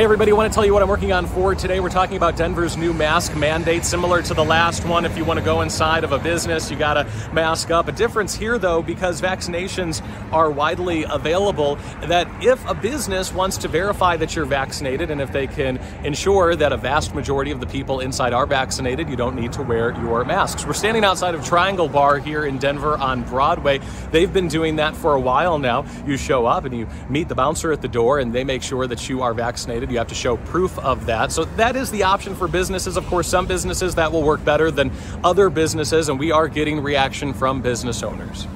Hey, everybody, I want to tell you what I'm working on for today. We're talking about Denver's new mask mandate, similar to the last one. If you want to go inside of a business, you got to mask up. A difference here, though, because vaccinations are widely available, that if a business wants to verify that you're vaccinated and if they can ensure that a vast majority of the people inside are vaccinated, you don't need to wear your masks. We're standing outside of Triangle Bar here in Denver on Broadway. They've been doing that for a while now. You show up and you meet the bouncer at the door, and they make sure that you are vaccinated you have to show proof of that. So that is the option for businesses. Of course, some businesses that will work better than other businesses, and we are getting reaction from business owners.